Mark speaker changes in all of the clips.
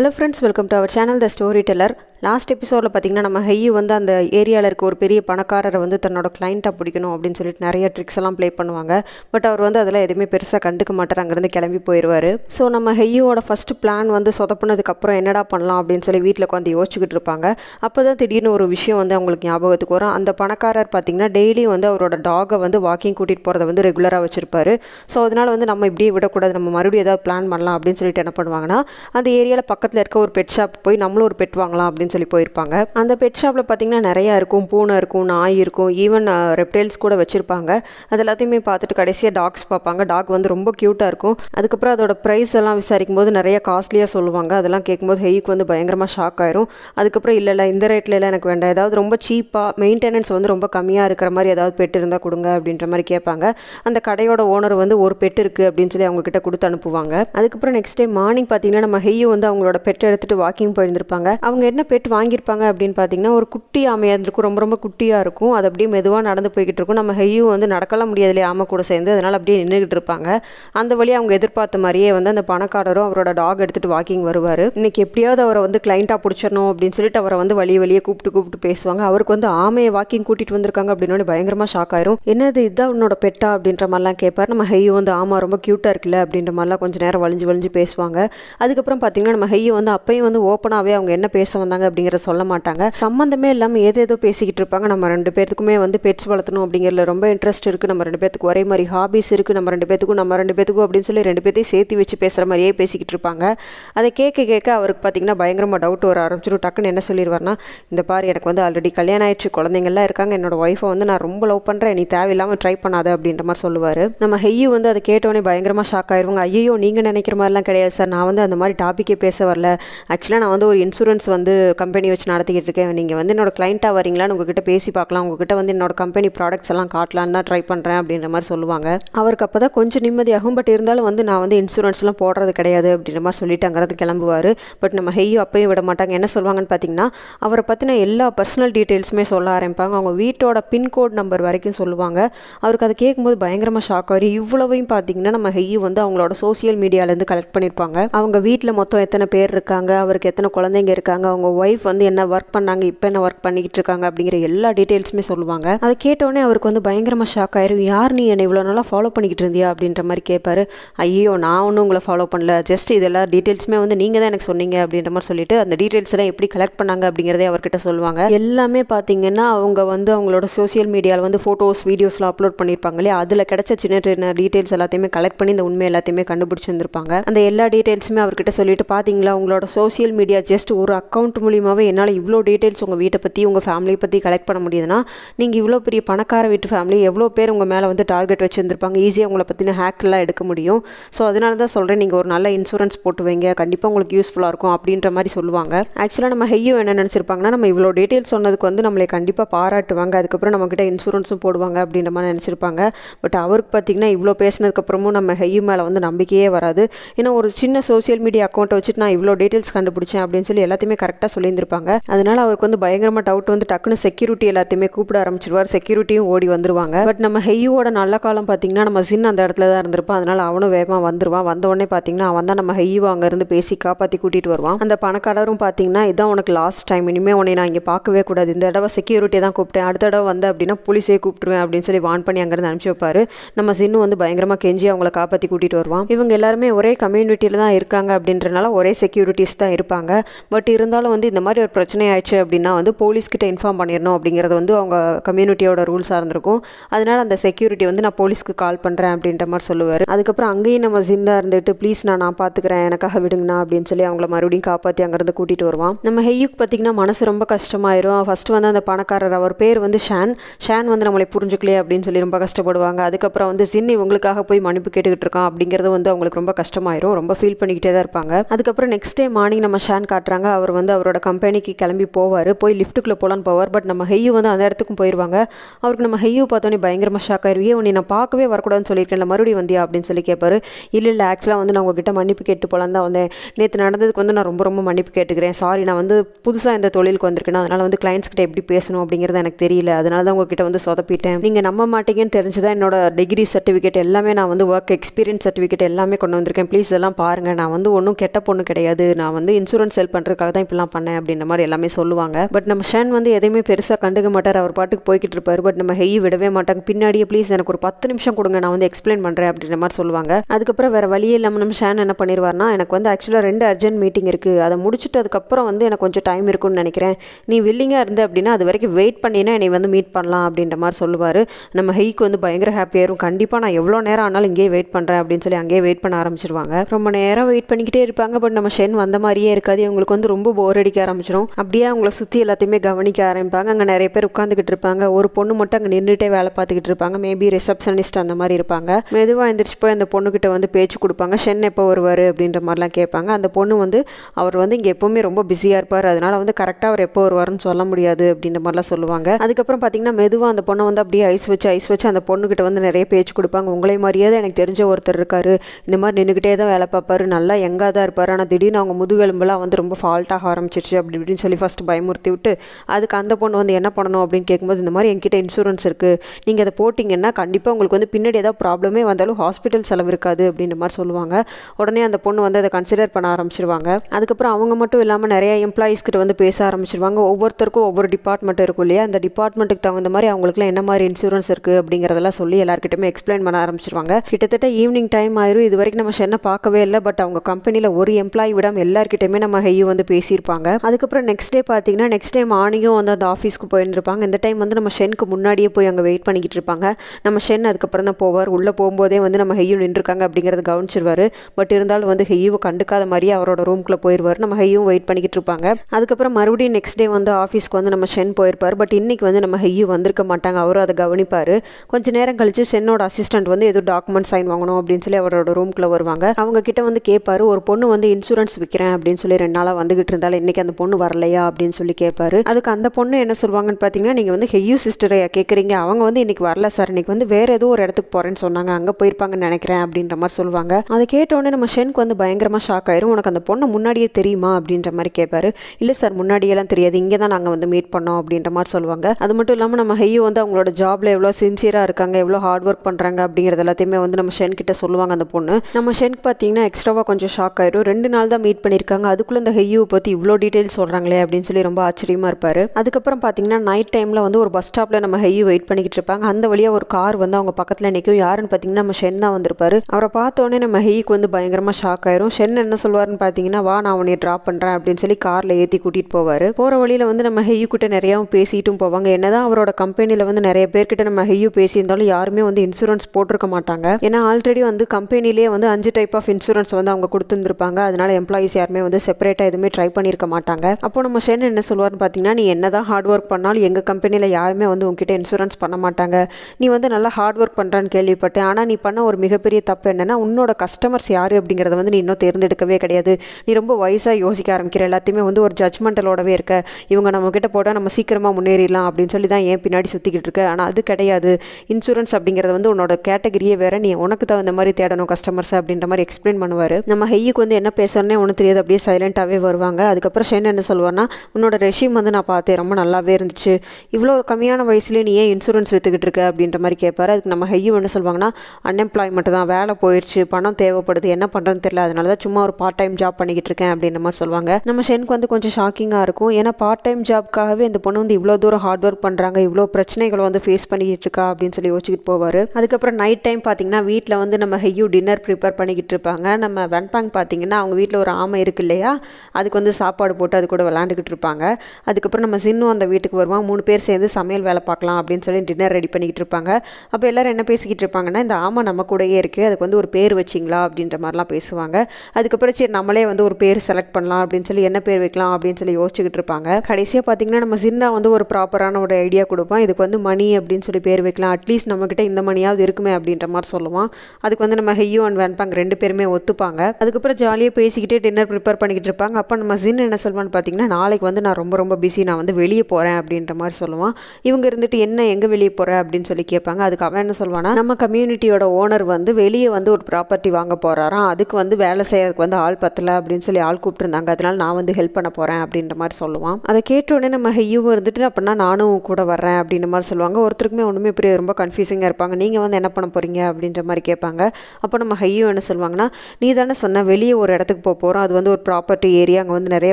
Speaker 1: Hello friends welcome to our channel the story teller last எபிசோடில் பார்த்தீங்கன்னா நம்ம ஹையு வந்து அந்த ஏரியாவில் இருக்க ஒரு பெரிய பணக்காரரை வந்து தன்னோட கிளைண்ட்டாக பிடிக்கணும் அப்படின்னு சொல்லிட்டு நிறைய ட்ரிக்ஸ் எல்லாம் ப்ளே பண்ணுவாங்க. பட் அவர் வந்து அதெல்லாம் எதுவுமே பெருசாக கண்டுக்க மாட்டார். அங்கேருந்து கிளம்பி போயிடுவார் ஸோ நம்ம ஹையோட ஃபஸ்ட்டு பிளான் வந்து சொதப்புனதுக்கப்புறம் என்னடா பண்ணலாம் அப்படின்னு சொல்லி வீட்டில் உட்காந்து யோசிச்சுக்கிட்டு இருப்பாங்க. அப்போ தான் திடீர்னு ஒரு விஷயம் வந்து அவங்களுக்கு ஞாபகத்துக்கு வரும். அந்த பணக்காரர் பார்த்தீங்கன்னா டெய்லி வந்து அவரோட டாகை வந்து வாக்கிங் கூட்டிகிட்டு போகிறத வந்து ரெகுலராக வச்சுருப்பார். ஸோ அதனால் வந்து நம்ம இப்படியே விடக்கூடாது. நம்ம மறுபடியும் ஏதாவது பிளான் பண்ணலாம் அப்படின்னு சொல்லிட்டு என்ன பண்ணுவாங்கன்னா அந்த ஏரியாவில் பக்கத்து பக்கத்தில் இருக்க ஒரு பெட் ஷாப் போய் நம்மளும் ஒரு பெட் வாங்கலாம் அப்படின்னு சொல்லி போயிருப்பாங்க. அந்த பெட் ஷாப்பில் பார்த்தீங்கன்னா நிறையா இருக்கும். பூனை இருக்கும் நாய் இருக்கும். ஈவன் ரெப்டைல்ஸ் கூட வச்சுருப்பாங்க. அது எல்லாத்தையுமே பார்த்துட்டு கடைசியாக டாக்ஸ் பார்ப்பாங்க. டாக் வந்து ரொம்ப க்யூட்டாக இருக்கும். அதுக்கப்புறம் அதோட ப்ரைஸ் எல்லாம் விசாரிக்கும் போது நிறைய காஸ்ட்லியாக சொல்லுவாங்க. அதெல்லாம் கேட்கும்போது ஹெய்க்கு வந்து பயங்கரமாக ஷாக் ஆயிரும். அதுக்கப்புறம் இல்லை இல்லை இந்த ரேட்டில் எல்லாம் எனக்கு வேண்டாம். ஏதாவது ரொம்ப சீப்பாக மெயின்டெனன்ஸ் வந்து ரொம்ப கம்மியாக இருக்கிற மாதிரி ஏதாவது பெட் இருந்தால் கொடுங்க அப்படின்ற மாதிரி கேட்பாங்க. அந்த கடையோட ஓனர் வந்து ஒரு பெட் இருக்குது அப்படின்னு சொல்லி அவங்க கிட்ட கொடுத்து அனுப்புவாங்க. அதுக்கப்புறம் நெக்ஸ்ட் டே மார்னிங் பார்த்தீங்கன்னா நம்ம ஹெய்யு வந்து அவங்களோட பெட் எடுத்துகிட்டு வாக்கிங் போயிருந்திருப்பாங்க. அவங்க என்ன பெட் வாங்கியிருப்பாங்க அப்படின்னு பார்த்தீங்கன்னா ஒரு குட்டி ஆமையாக இருந்திருக்கும். ரொம்ப ரொம்ப குட்டியாக இருக்கும். அது அப்படியே மெதுவாக நடந்து போய்கிட்டு இருக்கும். நம்ம ஹெய்யும் வந்து நடக்கலாம் முடியாது இல்லையா? ஆமை கூட சேர்ந்து. அதனால் அப்படியே நின்றுக்கிட்டு இருப்பாங்க. அந்த வழி அவங்க எதிர்பார்த்த மாதிரியே வந்து அந்த பணக்காரரும் அவரோட டாக் எடுத்துகிட்டு வாக்கிங் வருவார். இன்னைக்கு எப்படியாவது அவரை வந்து கிளைண்ட்டாக பிடிச்சிடணும் அப்படின்னு சொல்லிட்டு அவரை வந்து வழி வழியே கூப்பிட்டு கூப்பிட்டு பேசுவாங்க. அவருக்கு வந்து ஆமையை வாக்கிங் கூட்டிகிட்டு வந்திருக்காங்க அப்படின்னு பயங்கரமாக ஷாக் ஆயிரும். என்னது இதுதான் உன்னோட பெட்டா அப்படின்ற மாதிரிலாம் கேட்பார் நம்ம ஹெய்யும் வந்து ஆமா ரொம்ப க்யூட்டாக இருக்குல்ல அப்படின்ற மாதிரிலாம் கொஞ்சம் நேரம் வலிஞ்சு வலிஞ்சு பேசுவாங்க. அதுக்கப்புறம் பார்த்தீங்கன்னா நம்ம ஹெய்யும் வந்து அப்பயும் வந்து ஓப்பனாகவே அவங்க என்ன பேச வந்தாங்க அப்படிங்கிறத சொல்ல மாட்டாங்க. சம்மந்தமே இல்லாமல் ஏதேதோ பேசிக்கிட்டு இருப்பாங்க. நம்ம ரெண்டு பேர்த்துக்குமே வந்து பெட்ஸ் வளர்த்தணும் அப்படிங்கிறதுல ரொம்ப இன்ட்ரெஸ்ட் இருக்குது நம்ம ரெண்டு பேத்துக்கு ஒரே மாதிரி ஹாபிஸ் இருக்குது நம்ம ரெண்டு பேத்துக்கும் நம்ம ரெண்டு பேத்துக்கும் அப்படின்னு சொல்லி ரெண்டு பேர்த்தையும் சேர்த்து வச்சு பேசுகிற மாதிரியே பேசிக்கிட்டு இருப்பாங்க. அதை கேட்க கேட்க அவருக்கு பார்த்தீங்கன்னா பயங்கரமாக டவுட் வர ஆரம்பிச்சிடும். டக்குன்னு என்ன சொல்லிடுவார்னா இந்த பாரு எனக்கு வந்து ஆல்ரெடி கல்யாணம் ஆயிடுச்சு. குழந்தைங்கள்லாம் இருக்காங்க. என்னோட ஒய்ஃபை வந்து நான் ரொம்ப லவ் பண்ணுறேன் நீ தேவையில்லாமல் ட்ரை பண்ணாத அப்படின்ற மாதிரி சொல்லுவார். நம்ம ஹெய்யு வந்து அதை கேட்டோடனே பயங்கரமாக ஷாக் ஆயிடுவாங்க ஐயோ நீங்கள் நினைக்கிற மாதிரிலாம் கிடையாது சார். நான் வந்து அந்த மாதிரி டாப்பிக்கே பேச வரல. ஆக்சுவலாக நான் வந்து ஒரு இன்சூரன்ஸ் வந்து கம்பெனி வச்சு நடத்திக்கிட்டு இருக்கேன். நீங்கள் வந்து என்னோட கிளைண்ட்டாக வரீங்களான்னு உங்ககிட்ட பேசி பார்க்கலாம். உங்ககிட்ட வந்து என்னோட கம்பெனி ப்ராடக்ட்ஸ் எல்லாம் காட்டலான்னு தான் ட்ரை பண்ணுறேன் அப்படின்ற மாதிரி சொல்லுவாங்க. அவருக்கு அப்போ தான் கொஞ்சம் நிம்மதியாகும். பட் இருந்தாலும் வந்து நான் வந்து இன்சூரன்ஸ்லாம் போடுறது கிடையாது அப்படின்ற மாதிரி சொல்லிட்டு கிளம்புவார். பட் நம்ம ஹெய்யோ அப்பயும் விட மாட்டாங்க. என்ன சொல்லுவாங்கன்னு பார்த்தீங்கன்னா அவரை பற்றின எல்லா பர்சனல் டீட்டெயில்ஸுமே சொல்ல ஆரம்பிப்பாங்க. அவங்க வீட்டோட பின்கோட் நம்பர் வரைக்கும் சொல்லுவாங்க. அவருக்கு அதை கேட்கும்போது பயங்கரமாக ஷாக் ஆகும் இவ்வளவையும் பார்த்தீங்கன்னா நம்ம ஹெய்யு வந்து அவங்களோட சோசியல் மீடியாவிலேருந்து கலெக்ட் பண்ணியிருப்பாங்க அவங்க வீட்டில் மொத்தம் எத்தனை பேர் பேர் இருக்காங்க அவருக்கு எத்தனை குழந்தைங்க இருக்காங்க அவங்க ஒய்ஃப் வந்து என்ன ஒர்க் பண்ணாங்க இப்போ என்ன ஒர்க் பண்ணிக்கிட்டு இருக்காங்க அப்படிங்கிற எல்லா டீட்டெயில்ஸுமே சொல்லுவாங்க. அதை கேட்டோடனே அவருக்கு வந்து பயங்கரமாக ஷாக் ஆயிரும். யார் நீ என்னை இவ்வளோ நாளாக ஃபாலோ பண்ணிக்கிட்டு இருந்தியா? அப்படின்ற மாதிரி கேட்பாரு ஐயோ நான் ஒன்றும் உங்களை ஃபாலோ பண்ணல. ஜஸ்ட் இதெல்லாம் டீட்டெயில்ஸுமே வந்து நீங்கள் தான் எனக்கு சொன்னீங்க அப்படின்ற மாதிரி சொல்லிட்டு அந்த டீட்டெயில்ஸ் எல்லாம் எப்படி கலெக்ட் பண்ணாங்க அப்படிங்கிறதே அவர்கிட்ட சொல்லுவாங்க. எல்லாமே பார்த்தீங்கன்னா அவங்க வந்து அவங்களோட சோசியல் மீடியாவில் வந்து ஃபோட்டோஸ் வீடியோஸ்லாம் அப்லோட் பண்ணியிருப்பாங்க இல்லையா? அதில் கிடைச்ச சின்ன சின்ன டீட்டெயில்ஸ் எல்லாத்தையுமே கலெக்ட் பண்ணி இந்த உண்மை எல்லாத்தையுமே கண்டுபிடிச்சி வந்திருப்பாங்க அந்த எல்லா டீட்டெயில்ஸுமே அவர்கிட்ட சொல்லிட்டு பார்த்தீங்களா உங்களோட சோசியல் மீடியா ஜஸ்ட் ஒரு அக்கௌண்ட் மூலியமாகவே என்னால் இவ்வளோ டீட்டெயில்ஸ் உங்கள் வீட்டை பற்றி உங்கள் ஃபேமிலியை பற்றி கலெக்ட் பண்ண முடியுதுன்னா நீங்கள் இவ்வளோ பெரிய பணக்கார வீட்டு ஃபேமிலி எவ்வளோ பேர் உங்கள் மேலே வந்து டார்கெட் வச்சுருந்துருப்பாங்க? ஈஸியாக உங்களை பற்றின ஹேக்கெல்லாம் எடுக்க முடியும். ஸோ அதனால தான் சொல்கிறேன் நீங்கள் ஒரு நல்ல இன்சூரன்ஸ் போட்டு வைங்க. கண்டிப்பாக உங்களுக்கு யூஸ்ஃபுல்லாக இருக்கும் அப்படின்ற மாதிரி சொல்லுவாங்க. ஆக்சுவலாக நம்ம ஹெய்யும் என்ன நினச்சிருப்பாங்கன்னா நம்ம இவ்வளோ டீட்டெயில்ஸ் சொன்னதுக்கு வந்து நம்மளை கண்டிப்பாக பாராட்டுவாங்க. அதுக்கப்புறம் நம்மக்கிட்ட இன்சூரன்ஸும் போடுவாங்க அப்படின்ற மாதிரி நினச்சிருப்பாங்க. பட் அவருக்கு பார்த்தீங்கன்னா இவ்வளோ பேசினதுக்கப்புறமும் நம்ம ஹெய்யு மேலே வந்து நம்பிக்கையே வராது. ஏன்னா ஒரு சின்ன சோசியல் மீடியா அக்கௌண்ட்டை வச்சுட்டு நான் இவ்வளோ டீட்டெயில்ஸ் கண்டுபிடிச்சேன் அப்படின்னு சொல்லி எல்லாத்தையுமே கரெக்டாக சொல்லியிருந்திருப்பாங்க. அதனால அவருக்கு வந்து பயங்கரமாக டவுட் வந்து டக்குன்னு செக்யூரிட்டி எல்லாத்தையுமே கூப்பிட ஆரம்பிச்சிருவார். செக்யூரிட்டியும் ஓடி வந்துருவாங்க. பட் நம்ம ஹெய்யோட நல்ல காலம் பார்த்தீங்கன்னா நம்ம சின்ன அந்த இடத்துல தான் இருந்திருப்பான். அதனால அவனும் வேகமாக வந்துருவான். வந்த உடனே பார்த்தீங்கன்னா அவன் தான் நம்ம ஹெய்யோ அங்கேருந்து பேசி காப்பாற்றி கூட்டிகிட்டு வருவான். அந்த பணக்காரரும் பார்த்தீங்கன்னா இதான் உனக்கு லாஸ்ட் டைம் இனிமேல் உன்னை நான் இங்கே பார்க்கவே கூடாது. இந்த தடவை செக்யூரிட்டி தான் கூப்பிட்டேன். அடுத்த தடவை வந்து அப்படின்னா போலீஸே கூப்பிட்டுருவேன் அப்படின்னு சொல்லி வான் பண்ணி அங்கேருந்து அனுப்பிச்சு வைப்பாரு. நம்ம சின்னு வந்து பயங்கரமாக கெஞ்சி அவங்கள காப்பாற்றி கூட்டிகிட்டு வருவான். இவங்க எல்லாருமே ஒரே கம்யூனிட்டியில் தான் இருக்காங்க அப்படின்றனால ஒரே செக்யூரிட்டிஸ் தான் இருப்பாங்க. பட் இருந்தாலும் வந்து இந்த மாதிரி ஒரு பிரச்சனை ஆயிடுச்சு அப்படின்னா வந்து போலீஸ்கிட்ட இன்ஃபார்ம் பண்ணிடணும் அப்படிங்கிறது வந்து அவங்க கம்யூனிட்டியோட ரூல்ஸாக இருந்திருக்கும். அதனால் அந்த செக்யூரிட்டி வந்து நான் போலீஸ்க்கு கால் பண்ணுறேன் அப்படின்ற மாதிரி சொல்லுவார். அதுக்கப்புறம் அங்கேயும் நம்ம ஜிந்தாக இருந்துட்டு ப்ளீஸ் நான் நான் பார்த்துக்கிறேன் எனக்காக விடுங்கண்ணா அப்படின்னு சொல்லி அவங்கள மறுபடியும் காப்பாற்றி அங்கேருந்து கூட்டிகிட்டு வருவான். நம்ம ஹெய்யுக்கு பார்த்திங்கன்னா மனசு ரொம்ப கஷ்டமாயிரும். ஃபஸ்ட்டு வந்து அந்த பணக்காரர் அவர் பேர் வந்து ஷான். ஷான் வந்து நம்மளை புரிஞ்சுக்கலையே அப்படின்னு சொல்லி ரொம்ப கஷ்டப்படுவாங்க. அதுக்கப்புறம் வந்து ஜின் இவங்களுக்காக போய் மன்னிப்பு கேட்டுக்கிட்டு இருக்கான் அப்படிங்கிறது வந்து அவங்களுக்கு ரொம்ப கஷ்டமாயிரும். ரொம்ப ஃபீல் பண்ணிக்கிட்டே தான் இருப்பாங்க. அதுக்கப்புறம் நெக்ஸ்ட் டே மார்னிங் நம்ம ஷான் காட்டுறாங்க. அவர் வந்து அவரோட கம்பெனிக்கு கிளம்பி போவார். போய் லிஃப்ட்டுக்குள்ளே போகலான்னு போவார். பட் நம்ம ஹெய்யு வந்து அந்த இடத்துக்கும் போயிடுவாங்க அவருக்கு நம்ம ஹெய்யு பார்த்தோன்னே பயங்கரமாக ஷாக் ஆயிருவே உன்னை நான் பார்க்கவே வரக்கூடாதுன்னு சொல்லியிருக்கேன்ல மறுபடியும் வந்தியா? அப்படின்னு சொல்லி கேட்பாரு இல்லை இல்லை ஆக்சுவலாக வந்து நான் உங்ககிட்ட மன்னிப்பு கேட்டு போகலான்னு தான் வந்தேன். நேற்று நடந்ததுக்கு வந்து நான் ரொம்ப ரொம்ப மன்னிப்பு கேட்டுக்கிறேன். சாரி நான் வந்து புதுசாக இந்த தொழிலுக்கு வந்திருக்கேன் அதனால் வந்து கிளைண்ட்ஸ்கிட்ட எப்படி பேசணும் அப்படிங்கிறது எனக்கு தெரியல. அதனால தான் உங்ககிட்ட வந்து சொதப்பிட்டேன். நீங்கள் நம்ப மாட்டீங்கன்னு தெரிஞ்சு தான் என்னோட டிகிரி சர்டிஃபிகேட் எல்லாமே நான் வந்து ஒர்க் எக்ஸ்பீரியன்ஸ் சர்டிஃபிகேட் எல்லாமே கொண்டு வந்திருக்கேன். ப்ளீஸ் இதெல்லாம் பாருங்கள் நான் வந்து ஒன்றும் கெட்ட பொண்ணு கிடையாது. கிடையாது. நான் வந்து இன்சூரன்ஸ் செல் பண்ணுறதுக்காக தான் இப்படிலாம் பண்ணேன் அப்படின்ற மாதிரி எல்லாமே சொல்லுவாங்க. பட் நம்ம ஷேன் வந்து எதையுமே பெருசாக கண்டுக்க மாட்டார். அவர் பாட்டுக்கு போய்கிட்டு இருப்பார். பட் நம்ம ஹெய் விடவே மாட்டாங்க. பின்னாடியே ப்ளீஸ் எனக்கு ஒரு பத்து நிமிஷம் கொடுங்க. நான் வந்து எக்ஸ்பிளைன் பண்ணுறேன் அப்படின்ற மாதிரி சொல்லுவாங்க. அதுக்கப்புறம் வேறு வழியே இல்லாமல் நம்ம ஷேன் என்ன பண்ணிடுவார்னா எனக்கு வந்து ஆக்சுவலாக ரெண்டு அர்ஜென்ட் மீட்டிங் இருக்குது அதை முடிச்சுட்டு அதுக்கப்புறம் வந்து எனக்கு கொஞ்சம் டைம் இருக்கும்னு நினைக்கிறேன். நீ வில்லிங்காக இருந்த அப்படின்னா அது வரைக்கும் வெயிட் பண்ணினா என்னை வந்து மீட் பண்ணலாம் அப்படின்ற மாதிரி சொல்லுவார். நம்ம ஹெய்க்கு வந்து பயங்கர ஹாப்பியாயிரும் கண்டிப்பாக நான் எவ்வளோ நேரம் ஆனாலும் இங்கேயே வெயிட் பண்ணுறேன் அப்படின்னு சொல்லி அங்கேயே வெயிட் பண்ண ஆரம்பிச்சிருவாங்க. ரொம்ப நேரம் வெயிட் பண்ணிக்கிட்டே இருப்பாங்க. பட் நம்ம ஷென் வந்த மாதிரியே இருக்காது. இவங்களுக்கு வந்து ரொம்ப போர் அடிக்க ஆரம்பிச்சிடும் அப்படியே அவங்கள சுற்றி எல்லாத்தையுமே கவனிக்க ஆரம்பிப்பாங்க. அங்கே நிறைய பேர் உட்காந்துக்கிட்டு இருப்பாங்க. ஒரு பொண்ணு மட்டும் அங்கே நின்றுட்டே வேலை பார்த்துக்கிட்டு இருப்பாங்க. மேபி ரிசப்ஷனிஸ்ட் அந்த மாதிரி இருப்பாங்க. மெதுவாக எந்திரிச்சு போய் அந்த பொண்ணுக்கிட்ட வந்து பேச்சு கொடுப்பாங்க. ஷென் எப்போ வருவார்? அப்படின்ற மாதிரிலாம் கேட்பாங்க. அந்த பொண்ணு வந்து அவர் வந்து இங்கே எப்போவுமே ரொம்ப பிஸியாக இருப்பார். அதனால வந்து கரெக்டாக அவர் எப்போ வருவாருன்னு சொல்ல முடியாது அப்படின்ற மாதிரிலாம் சொல்லுவாங்க. அதுக்கப்புறம் பார்த்தீங்கன்னா மெதுவாக அந்த பொண்ணை வந்து அப்படியே ஐஸ் வச்சு ஐஸ் வச்சு அந்த பொண்ணுக்கிட்ட வந்து நிறைய பேச்சு கொடுப்பாங்க. உங்களை மாதிரியே தான் எனக்கு தெரிஞ்ச ஒருத்தர் இருக்காரு. இந்த மாதிரி நின்றுக்கிட்டே தான் வேலை பார்ப்பாரு. நல்லா எங்காக தான் இருப்பார். ஆனால் திடீர்னு அவங்க முதுகெலும்புலாம் வந்து ரொம்ப ஃபால்ட்டாக ஆரம்பிச்சிருச்சு அப்படி இப்படின்னு சொல்லி ஃபஸ்ட்டு பயமுறுத்தி விட்டு அதுக்கு அந்த பொண்ணு வந்து என்ன பண்ணணும் அப்படின்னு கேட்கும்போது இந்த மாதிரி என்கிட்ட இன்சூரன்ஸ் இருக்குது நீங்கள் அதை போட்டிங்கன்னா கண்டிப்பாக உங்களுக்கு வந்து பின்னாடி ஏதாவது ப்ராப்ளமே வந்தாலும் ஹாஸ்பிட்டல் செலவு இருக்காது அப்படின்ற மாதிரி சொல்லுவாங்க. உடனே அந்த பொண்ணு வந்து அதை கன்சிடர் பண்ண ஆரம்பிச்சிருவாங்க. அதுக்கப்புறம் அவங்க மட்டும் இல்லாமல் நிறைய எம்ப்ளாயீஸ் கிட்ட வந்து பேச ஆரம்பிச்சிருவாங்க. ஒவ்வொருத்தருக்கும் ஒவ்வொரு டிபார்ட்மெண்ட் இருக்கும் இல்லையா? அந்த டிபார்ட்மெண்ட்டுக்கு தகுந்த மாதிரி அவங்களுக்குலாம் என்ன மாதிரி இன்சூரன்ஸ் இருக்குது அப்படிங்கிறதெல்லாம் சொல்லி எல்லாருக்கிட்டமே எக்ஸ்பிளைன் பண்ண ஆரம்பிச்சிருவாங்க. கிட்டத்தட்ட ஈவினிங் டைம் ஆயிரும். இது வரைக்கும் நம்ம சென்னை பார்க்கவே இல்லை. பட் அவங்க கம்பெனியில் ஒரு எம்ப்ளாயி விடாமல் எல்லாருக்கிட்டையுமே நம்ம ஹெய்யூ வந்து பேசியிருப்பாங்க. அதுக்கப்புறம் நெக்ஸ்ட் டே பார்த்தீங்கன்னா நெக்ஸ்ட் டைம் மார்னிங்கும் வந்து அந்த ஆஃபீஸ்க்கு போயிருந்திருப்பாங்க. இந்த டைம் வந்து நம்ம ஷென்க்கு முன்னாடியே போய் அங்கே வெயிட் பண்ணிக்கிட்டு இருப்பாங்க. நம்ம ஷென் அதுக்கப்புறம் தான் போவார். உள்ளே போகும்போதே வந்து நம்ம ஹெய்யூ நின்றுருக்காங்க அப்படிங்கிறத கவனிச்சிருவாரு. பட் இருந்தாலும் வந்து ஹெய்யூவை கண்டுக்காத மாதிரியே அவரோட ரூம்குள்ளே போயிடுவார் நம்ம ஹெய்யும் வெயிட் பண்ணிக்கிட்டு இருப்பாங்க. அதுக்கப்புறம் மறுபடியும் நெக்ஸ்ட் டே வந்து ஆஃபீஸ்க்கு வந்து நம்ம ஷென் போயிருப்பார். பட் இன்னைக்கு வந்து நம்ம ஹெய்யூ வந்திருக்க மாட்டாங்க. அவரும் அதை கவனிப்பார். கொஞ்ச நேரம் கழிச்சு ஷென்னோட அசிஸ்டன்ட் வந்து ஏதோ டாக்குமெண்ட் சைன் வாங்கணும் அப்படின்னு சொல்லி அவரோட ரூம்குள்ளே வருவாங்க. அவங்க கிட்ட வந்து கேட்பாரு ஒரு பொண்ணு வந்து இன்சூரன்ஸ் விற்கிறேன் அப்படின்னு சொல்லி ரெண்டு நாளாக வந்துகிட்டு இருந்தாலும் இன்னைக்கு அந்த பொண்ணு வரலையா அப்படின்னு சொல்லி கேட்பாரு அதுக்கு அந்த பொண்ணு என்ன சொல்லுவாங்கன்னு பார்த்தீங்கன்னா நீங்கள் வந்து ஹெய்யூ சிஸ்டரையா கேட்குறீங்க அவங்க வந்து இன்னைக்கு வரல சார் இன்னைக்கு வந்து வேற ஏதோ ஒரு இடத்துக்கு போகிறேன்னு சொன்னாங்க. அங்கே போயிருப்பாங்கன்னு நினைக்கிறேன். அப்படின்ற மாதிரி சொல்லுவாங்க. அதை கேட்டோடனே நம்ம ஷென்க்கு வந்து பயங்கரமாக ஷாக் ஆயிரும். உனக்கு அந்த பொண்ணு முன்னாடியே தெரியுமா? அப்படின்ற மாதிரி கேட்பாரு இல்லை சார் முன்னாடியெல்லாம் தெரியாது. இங்கே தான் நாங்கள் வந்து மீட் பண்ணோம். அப்படின்ற மாதிரி சொல்லுவாங்க. அது மட்டும் இல்லாமல் நம்ம ஹெய்யூ வந்து அவங்களோட ஜாப்ல எவ்வளோ சின்சியராக இருக்காங்க எவ்வளோ ஹார்ட் ஒர்க் பண்ணுறாங்க அப்படிங்கிறது எல்லாத்தையுமே வந்து நம்ம ஷென் கிட்ட சொல்லுவாங்க அந்த பொண்ணு. நம்ம ஷென்க்கு பார்த்தீங்கன்னா எக்ஸ்ட்ராவாக கொஞ்சம் ஷாக் ஆயிரும். ரெண்டு நாள் தான் மீட் பண்ணியிருக்காங்க. அதுக்குள்ளே இந்த ஹெய்யூவை பற்றி இவ்வளோ டீட்டெயில்ஸ் சொல்கிறாங்களே அப்படின்னு சொல்லி ரொம்ப ஆச்சரியமாக இருப்பார். அதுக்கப்புறம் பார்த்தீங்கன்னா நைட் டைமில் வந்து ஒரு பஸ் ஸ்டாப்பில் நம்ம ஹெய்யூ வெயிட் பண்ணிக்கிட்டு இருப்பாங்க. அந்த வழியாக ஒரு கார் வந்து அவங்க பக்கத்தில் நிற்கும் யாருன்னு பார்த்தீங்கன்னா நம்ம ஷென் தான் வந்திருப்பாரு. அவரை பார்த்தோன்னே நம்ம ஹெய்க்கு வந்து பயங்கரமாக ஷாக் ஆயிரும். ஷென் என்ன சொல்லுவாருன்னு பார்த்தீங்கன்னா வா நான் உன்னை ட்ராப் பண்ணுறேன் அப்படின்னு சொல்லி காரில் ஏற்றி கூட்டிகிட்டு போவார். போகிற வழியில் வந்து நம்ம ஹெய்யூ கிட்ட நிறையாவும் பேசிட்டும் போவாங்க. என்னதான் அவரோட கம்பெனியில் வந்து நிறைய பேர்கிட்ட நம்ம ஹெய்யூ பேசியிருந்தாலும் யாருமே வந்து இன்சூரன்ஸ் போட்டிருக்க மாட்டாங்க. ஏன்னா ஆல்ரெடி வந்து கம்பெனிலே வந்து அஞ்சு டைப் ஆஃப் இன்சூரன்ஸ் வந்து அவங்க கொடுத்துருந்துருப்பாங்க. அதனால எம்ப்ளாயிஸ் யாருமே வந்து செப்பரேட்டாக எதுவுமே ட்ரை பண்ணியிருக்க மாட்டாங்க. அப்போ நம்ம ஷென் என்ன சொல்லுவார்னு பார்த்தீங்கன்னா நீ என்ன தான் ஹார்ட் ஒர்க் பண்ணாலும் எங்கள் கம்பெனியில் யாருமே வந்து உங்ககிட்ட இன்சூரன்ஸ் பண்ண மாட்டாங்க. நீ வந்து நல்லா ஹார்ட் ஒர்க் பண்ணுறான்னு கேள்விப்பட்டேன். ஆனால் நீ பண்ண ஒரு மிகப்பெரிய தப்பு என்னென்னா உன்னோட கஸ்டமர்ஸ் யார் அப்படிங்கிறத வந்து நீ இன்னும் தேர்ந்தெடுக்கவே கிடையாது. நீ ரொம்ப வயசாக யோசிக்க ஆரம்பிக்கிற. எல்லாத்தையுமே வந்து ஒரு ஜட்மெண்டலோடவே இருக்க. இவங்க நம்மக்கிட்ட போட்டால் நம்ம சீக்கிரமாக முன்னேறிடலாம் அப்படின்னு சொல்லி தான் ஏன் பின்னாடி சுற்றிக்கிட்டு இருக்க. ஆனால் அது கிடையாது. இன்சூரன்ஸ் அப்படிங்கிறது வந்து உன்னோட கேட்டகரியே வேறு. நீ உனக்கு தகுந்த மாதிரி தேடணும் கஸ்டமர்ஸ் அப்படின்ற மாதிரி எக்ஸ்பிளைன் பண்ணுவார். நம்ம ஹெய்யுக்கு வந்து என்ன பேசுறேன்னே ஒன்றும் தெரியாது அப்படியே சைலண்ட்டாகவே வருவாங்க. அதுக்கப்புறம் ஷென் என்ன சொல்லுவார்னா உன்னோட ரெஷ்யூம் வந்து நான் பார்த்தேன் ரொம்ப நல்லாவே இருந்துச்சு. இவ்வளோ கம்மியான வயசுலேயே நீ ஏன் இன்சூரன்ஸ் விற்றுக்கிட்டு இருக்க? அப்படின்ற மாதிரி கேட்பாரு. அதுக்கு நம்ம ஹெய்யூ என்ன சொல்லுவாங்கன்னா அன்எம்ப்ளாய்மெண்ட் தான் வேலை போயிடுச்சு பணம் தேவைப்படுது என்ன பண்ணுறதுன்னு தெரியல. அதனால தான் சும்மா ஒரு பார்ட் டைம் ஜாப் பண்ணிக்கிட்டு இருக்கேன் அப்படின்ற மாதிரி சொல்லுவாங்க. நம்ம ஷென்க்கு வந்து கொஞ்சம் ஷாக்கிங்காக இருக்கும். ஏன்னா பார்ட் டைம் ஜாப்க்காகவே இந்த பொண்ணு வந்து இவ்வளோ தூரம் ஹார்ட் ஒர்க் பண்ணுறாங்க இவ்வளோ பிரச்சனைகளை வந்து ஃபேஸ் பண்ணிக்கிட்டு இருக்கா அப்படின்னு சொல்லி யோசிச்சுட்டு போவார். அதுக்கப்புறம் நைட் டைம் பார்த்தீங்கன்னா வீட்டில் வந்து நம்ம ஹெய்யூ டின்னர் ப்ரிப்பேர் பண்ணிக்கிட்டு இருப்பாங்க. நம்ம வெண்பாங் பார்த்தீங்கன்னா அவங்க வீட்டில் ஒரு ஆமை இருக்கு இல்லையா? அதுக்கு வந்து சாப்பாடு போட்டு அது கூட விளாண்டுக்கிட்டு இருப்பாங்க. அதுக்கப்புறம் நம்ம சின்னும் அந்த வீட்டுக்கு வருவோம். மூணு பேர் சேர்ந்து சமையல் வேலை பார்க்கலாம் அப்படின்னு சொல்லி டின்னர் ரெடி பண்ணிக்கிட்டு இருப்பாங்க. அப்போ எல்லாரும் என்ன பேசிக்கிட்டு இருப்பாங்கன்னா இந்த ஆமை நம்ம கூடயே இருக்குது அதுக்கு வந்து ஒரு பேர் வச்சிங்களா? அப்படின்ற மாதிரிலாம் பேசுவாங்க. அதுக்கப்புறம் சரி நம்மளே வந்து ஒரு பேர் செலக்ட் பண்ணலாம் அப்படின்னு சொல்லி என்ன பேர் வைக்கலாம் அப்படின்னு சொல்லி யோசிச்சுக்கிட்டு இருப்பாங்க. கடைசியாக பார்த்தீங்கன்னா நம்ம சின்னா வந்து ஒரு ப்ராப்பரான ஒரு ஐடியா கொடுப்போம். இதுக்கு வந்து மணி அப்படின்னு சொல்லி பேர் வைக்கலாம். அட்லீஸ்ட் நம்மக்கிட்ட இந்த மணியாவது இருக்குமே அப்படின்ற மாதிரி சொல்லுவான். அதுக்கு வந்து நம்ம ஹெய்யூ அண்ட் வேன்பாங்க ரெண்டு பேருமே ஒத்துப்பாங்க. அதுக்கப்புறம் ஜாலியாக பேசி பேசிக்கிட்டே டின்னர் ப்ரிப்பேர் பண்ணிக்கிட்டு இருப்பாங்க. அப்போ நம்ம ஜின் என்ன சொல்லுவான்னு பார்த்தீங்கன்னா நாளைக்கு வந்து நான் ரொம்ப ரொம்ப பிஸி நான் வந்து வெளியே போகிறேன் அப்படின்ற மாதிரி சொல்லுவான். இவங்க இருந்துட்டு என்ன எங்கே வெளியே போகிற அப்படின்னு சொல்லி கேட்பாங்க. அதுக்கு அவன் என்ன சொல்லுவான்னா நம்ம கம்யூனிட்டியோட ஓனர் வந்து வெளியே வந்து ஒரு ப்ராப்பர்ட்டி வாங்க போகிறாராம் அதுக்கு வந்து வேலை செய்யறதுக்கு வந்து ஆள் பத்தலை அப்படின்னு சொல்லி ஆள் கூப்பிட்டுருந்தாங்க. அதனால நான் வந்து ஹெல்ப் பண்ண போகிறேன் அப்படின்ற மாதிரி சொல்லுவான். அதை கேட்ட உடனே நம்ம ஹையும் இருந்துட்டு அப்படின்னா நானும் கூட வர்றேன் அப்படின்ற மாதிரி சொல்லுவாங்க. ஒருத்தருக்குமே ஒன்றுமே பெரிய ரொம்ப கன்ஃபியூசிங்காக இருப்பாங்க. நீங்கள் வந்து என்ன பண்ண போகிறீங்க அப்படின்ற மாதிரி கேட்பாங்க. அப்போ நம்ம ஹையும் என்ன சொல்லுவாங்கன்னா நீ தானே சொன்ன வெளியே ஒரு இடத்துக்கு போக போகிறோம் அது வந்து ஒரு ப்ராப்பர்ட்டி ஏரியா அங்கே வந்து நிறைய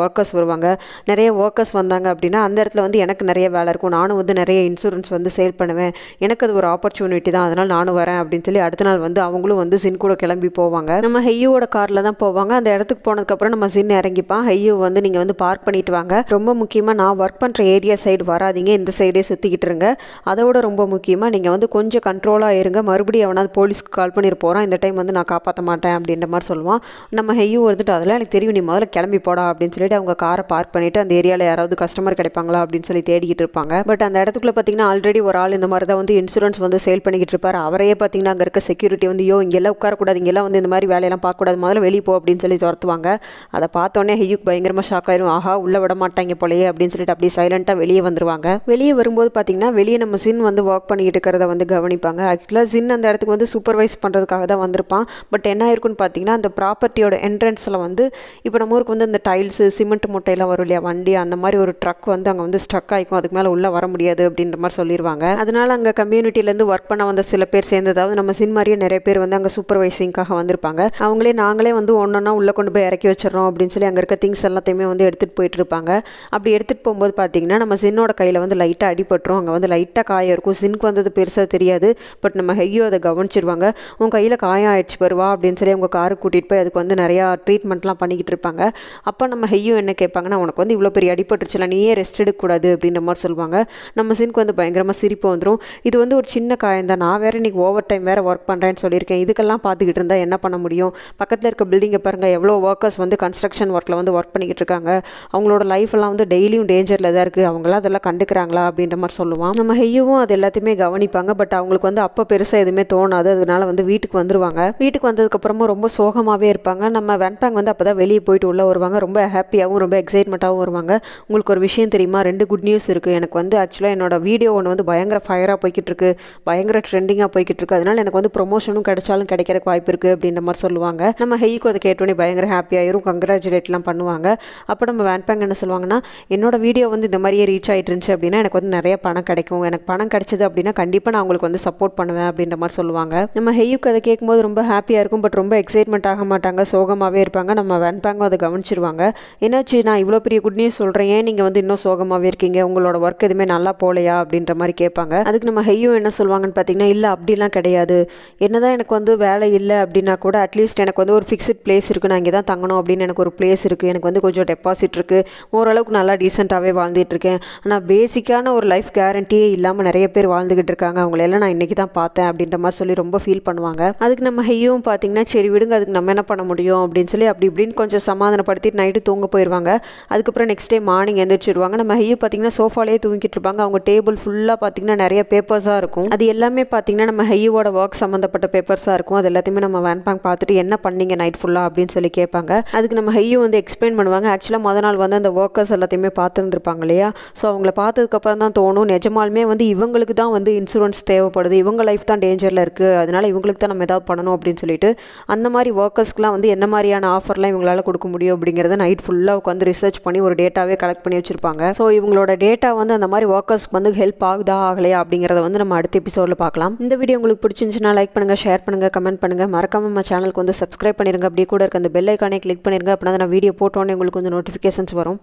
Speaker 1: ஒர்க்கர்ஸ் வருவாங்க. நிறைய ஒர்க்கர்ஸ் வந்தாங்க அப்படின்னா அந்த இடத்துல வந்து எனக்கு நிறைய வேலை இருக்கும். நானும் வந்து நிறைய இன்சூரன்ஸ் வந்து சேல் பண்ணுவேன். எனக்கு அது ஒரு ஆப்பர்ச்சுனிட்டி தான். அதனால் நானும் வரேன் அப்படின்னு சொல்லி அடுத்த நாள் வந்து அவங்களும் வந்து சின் கூட கிளம்பி போவாங்க. நம்ம ஹெய்யோட காரில் தான் போவாங்க. அந்த இடத்துக்கு போனதுக்கப்புறம் நம்ம சின் இறங்கிப்பான். ஹெய்யோ வந்து நீங்கள் வந்து பார்க் பண்ணிட்டு வாங்க. ரொம்ப முக்கியமாக நான் ஒர்க் பண்ணுற ஏரியா சைடு வராதீங்க. இந்த சைடே சுற்றிக்கிட்டு இருங்க. அதோட ரொம்ப முக்கியமாக நீங்கள் வந்து கொஞ்சம் கண்ட்ரோலாக இருங்க. மறுபடியும் அவனாவது போலீஸ்க்கு கால் பண்ணிட்டு போகிறான் இந்த டைம் வந்து நான் காப்பாற்ற மாட்டேன் அப்படின்ற மாதிரி சொல்லுவான். நம்ம ஹெய்யூ வந்துட்டு அதெல்லாம் எனக்கு தெரியும். நீ முதல்ல கிளம்பி போடா அப்படின்னு சொல்லிட்டு அவங்க காரை பார்க் பண்ணிவிட்டு அந்த ஏரியாவில் யாராவது கஸ்டமர் கிடைப்பாங்களா அப்படின்னு சொல்லி தேடிக்கிட்டு இருப்பாங்க. பட் அந்த இடத்துக்குள்ள பார்த்தீங்கன்னா ஆல்ரெடி ஒரு ஆள் இந்த மாதிரி தான் வந்து இன்சூரன்ஸ் வந்து சேல் பண்ணிக்கிட்டு இருப்பார். அவரையே பார்த்தீங்கன்னா அங்கே இருக்க செக்யூரிட்டி வந்து யோ இங்கெல்லாம் உட்காரக்கூடாது. இங்கெல்லாம் வந்து இந்த மாதிரி வேலையெல்லாம் பார்க்கக்கூடாது. முதல்ல வெளியே போ அப்படின்னு சொல்லி துரத்துவாங்க. அதை பார்த்தோன்னே ஹெய்யூக்கு பயங்கரமாக ஷாக் ஆயிரும். ஆஹா உள்ளே விட மாட்டாங்க போலயே அப்படின்னு சொல்லிட்டு அப்படியே சைலண்ட்டாக வெளியே வந்துருவாங்க. வெளியே வரும்போது பார்த்தீங்கன்னா வெளியே நம்ம சின் வந்து ஒர்க் பண்ணிக்கிட்டு இருக்கிறத வந்து கவனிப்பாங்க. ஆக்சுவலாக சின் அந்த இடத்துக்கு வந்து சூப்பர்வைஸ் பண்ணுறதுக்காக தான் வந்திருப்பான். பட் என்ன ஆயிருக்குன்னு பார்த்தீங்கன்னா அந்த ப்ராப்பர்ட்டியோட என்ட்ரன்ஸ் என்ட்ரன்ஸில் வந்து இப்போ நம்ம ஊருக்கு வந்து இந்த டைல்ஸு சிமெண்ட் மூட்டையெல்லாம் வரும் இல்லையா வண்டி அந்த மாதிரி ஒரு ட்ரக் வந்து அங்கே வந்து ஸ்ட்ரக் ஆகிக்கும் அதுக்கு மேலே உள்ளே வர முடியாது அப்படின்ற மாதிரி சொல்லிடுவாங்க அதனால் அங்கே கம்யூனிட்டிலேருந்து ஒர்க் பண்ண வந்த சில பேர் சேர்ந்ததாவது நம்ம சின் மாதிரியே நிறைய பேர் வந்து அங்கே சூப்பர்வைசிங்காக வந்திருப்பாங்க. அவங்களே நாங்களே வந்து ஒன்றொன்னா உள்ளே கொண்டு போய் இறக்கி வச்சிடறோம் அப்படின்னு சொல்லி அங்கே இருக்க திங்ஸ் எல்லாத்தையுமே வந்து எடுத்துகிட்டு போயிட்டு இருப்பாங்க. அப்படி எடுத்துகிட்டு போகும்போது பார்த்தீங்கன்னா நம்ம சின்னோட கையில் வந்து லைட்டாக அடிபட்டுரும். அங்கே வந்து லைட்டாக காயம் இருக்கும். சின்க்கு வந்தது பெருசாக தெரியாது. பட் நம்ம ஹெய்யோ அதை கவனிச்சிருவாங்க. உன் கையில் காயம் ஆயிடுச்சு வருவா அப்படின்னு சொல்லி அவங்க காருக்கு கூட்டிகிட்டு போய் அதுக்கு வந்து நிறையா ட்ரீட்மெண்ட்லாம் பண்ணிக்கிட்டு இருப்பாங்க அப்போ நம்ம ஹெய்யோ என்ன கேட்பாங்கன்னா உனக்கு வந்து இவ்வளோ பெரிய அடிபட்டுருச்சுல நீயே ரெஸ்ட் எடுக்கக்கூடாது அப்படின்ற மாதிரி சொல்லுவாங்க. நம்ம சின்க்கு வந்து பயங்கரமாக சிரிப்பு வந்துடும் இது வந்து ஒரு சின்ன காயம் தான். நான் வேறு இன்றைக்கி ஓவர் டைம் வேறு ஒர்க் பண்ணுறேன்னு சொல்லியிருக்கேன். இதுக்கெல்லாம் பார்த்துக்கிட்டு இருந்தால் என்ன பண்ண முடியும்? பக்கத்தில் இருக்க பில்டிங்கை பாருங்கள் எவ்வளோ ஒர்க்கர்ஸ் வந்து கன்ஸ்ட்ரக்ஷன் ஒர்க்கில் வந்து ஒர்க் பண்ணிக்கிட்டு இருக்காங்க அவங்களோட லைஃப் எல்லாம் வந்து டெய்லியும் டேஞ்சரில் தான் இருக்குது அவங்களாம் அதெல்லாம் கண்டுக்கிறாங்களா அப்படின்ற மாதிரி சொல்லுவான். நம்ம ஹெய்யவும் அது எல்லாத்தையுமே கவனிப்பாங்க. பட் அவங்களுக்கு வந்து அப்போ பெருசாக எதுவுமே தோணாது. அதனால வந்து வீட்டுக்கு வந்துருவாங்க. வீட்டுக்கு வந்ததுக்கப்புறமும் ரொம்ப சோகமாகவே இருப்பாங்க. நம்ம வென்பேங் வந்து அப்போ தான் வெளியே போயிட்டு உள்ளே வருவாங்க. ரொம்ப ஹாப்பியாகவும் ரொம்ப எக்ஸைட்மெண்ட்டாகவும் வருவாங்க. உங்களுக்கு ஒரு விஷயம் தெரியுமா? ரெண்டு குட் நியூஸ் இருக்குது எனக்கு வந்து ஆக்சுவலாக என்னோட வீடியோ ஒன்று வந்து பயங்கர ஃபயராக போய்கிட்டு இருக்கு பயங்கர ட்ரெண்டிங்காக போய்கிட்டு இருக்கு அதனால் எனக்கு வந்து ப்ரொமோஷனும் கிடைச்சாலும் கிடைக்கிறதுக்கு வாய்ப்பு இருக்குது அப்படின்ற மாதிரி சொல்லுவாங்க. நம்ம ஹெய்க்கு அதை கேட்டோன்னே பயங்கர ஹாப்பியாயிரும் கங்க்ராச்சுலேட்லாம் பண்ணுவாங்க. அப்போ நம்ம வேன்பேங் என்ன சொல்லுவாங்கன்னா என்னோட வீடியோ வந்து இந்த மாதிரியே ரீச் ஆகிட்டு இருந்துச்சு அப்படின்னா எனக்கு வந்து நிறைய பணம் கிடைக்கும். எனக்கு பணம் கிடைச்சது அப்படின்னா கண்டிப்பாக நான் உங்களுக்கு வந்து சப்போர்ட் பண்ணுவேன் அப்படின்ற மாதிரி சொல்லுவாங்க. நம்ம ஹெய்யுக்கு அதை கேட்கும்போது ரொம்ப ஹாப்பியாக இருக்கும். பட் ரொம்ப எக்ஸைட்மெண்ட் ஆக மாட்டாங்க. சோகமாகவே இருப்பாங்க. நம்ம வெண்பாங்க அதை கவனிச்சிருவாங்க. என்னாச்சு நான் இவ்வளோ பெரிய குட் நியூஸ் சொல்கிறேன் ஏன் நீங்கள் வந்து இன்னும் சோகமாகவே இருக்கீங்க? உங்களோட ஒர்க் எதுவுமே நல்லா போகலையா அப்படின்ற மாதிரி கேட்பாங்க. அதுக்கு நம்ம ஹெய்யும் என்ன சொல்லுவாங்கன்னு பார்த்தீங்கன்னா இல்லை அப்படிலாம் கிடையாது. என்னதான் எனக்கு வந்து வேலை இல்லை அப்படின்னா கூட அட்லீஸ்ட் எனக்கு வந்து ஒரு ஃபிக்ஸ்ட் பிளேஸ் இருக்குது நான் இங்கே தான் தங்கணும் அப்படின்னு எனக்கு ஒரு பிளேஸ் இருக்குது எனக்கு வந்து கொஞ்சம் டெபாசிட் இருக்குது ஓரளவுக்கு நல்லா டீசெண்டாகவே வாழ்ந்துட்டுருக்கேன் ஆனால் பேசிக்கான ஒரு லைஃப் கேரண்டியே இல்லாமல் நிறைய பேர் வாழ்ந்துக்கிட்டு இருக்காங்க. அவங்களெல்லாம் நான் இன்றைக்கி தான் பார்த்தேன். அப்படின்ற மாதிரி சொல்லி ரொம்ப ஃபீல் பண்ணுவாங்க. அதுக்கு நம்ம ஹெய்யும் பார்த்தீங்கன்னா சரி விடுங்க. அதுக்கு நம்ம என்ன பண்ண முடியும்? அப்படின்னு சொல்லி அப்படி இப்படின்னு கொஞ்சம் சமாதானப்படுத்திட்டு நைட்டு தூங்க போயிடுவாங்க அதுக்கப்புறம் நெக்ஸ்ட் டே மார்னிங் எந்திரிச்சிடுவாங்க நம்ம ஹெய்யும் பார்த்தீங்கன்னா சோஃபாலே தூங்கிட்டு இருப்பாங்க. அவங்க டேபிள் ஃபுல்லாக பார்த்தீங்கன்னா நிறைய பேப்பர்ஸாக இருக்கும். அது எல்லாமே பார்த்தீங்கன்னா நம்ம ஹையோட ஒர்க் சம்மந்தப்பட்ட பேப்பர்ஸாக இருக்கும். அது எல்லாத்தையுமே நம்ம வேன்பேங்க் பார்த்துட்டு என்ன பண்ணீங்க நைட் ஃபுல்லாக அப்படின்னு சொல்லி கேட்பாங்க. அதுக்கு நம்ம ஹையோ வந்து எக்ஸ்பிளைன் பண்ணுவாங்க. ஆக்சுவலாக மொதல் நாள் வந்து அந்த ஒர்க்கர்ஸ் எல்லாத்தையுமே பார்த்துருந்துருப்பாங்க இல்லையா? ஸோ அவங்கள பார்த்ததுக்கப்புறம் தான் தோணும். நிஜமாலுமே வந்து இவங்களுக்கு தான் வந்து இன்சூரன்ஸ் தேவைப்படுது. இவங்க லைஃப் தான் டேஞ்சரில் இருக்குது அதனால இவங்களுக்கு தான் நம்ம ஏதாவது பண்ணணும் அப்படின்னு சொல்லிட்டு அந்த மாதிரி ஒர்க்கர்ஸ்க்குலாம் வந்து என்ன மாதிரியான ஆஃபர்லாம் இவங்களால கொடுக்க முடியும் அப்படிங்கிறத நைட் ஃபுல்லாக உட்காந்து ரிசர்ச் பண்ணி ஒரு டேட்டாவே கலெக்ட் பண்ணி வச்சுருப்பாங்க. ஸோ இவங்களோட டேட்டா வந்து அந்த மாதிரி ஒர்க்கர்ஸ்க்கு வந்து ஹெல்ப் ஆகுதா ஆகலையா அப்படிங்கிறத வந்து நம்ம அடுத்த எபிசோடில் பார்க்கலாம். இந்த வீடியோ உங்களுக்கு பிடிச்சிருந்துச்சுன்னா லைக் பண்ணுங்கள் ஷேர் பண்ணுங்கள் கமெண்ட் பண்ணுங்கள் மறக்காம நம்ம சேனலுக்கு வந்து சப்ஸ்கிரைப் பண்ணிருங்க. அப்படியே கூட இருக்க அந்த பெல் ஐக்கானே கிளிக் பண்ணிருங்க. அப்படின்னா நான் வீடியோ போட்டோன்னே உங்களுக்கு வந்து நோட்டிஃபிகேஷன்ஸ் வரும்.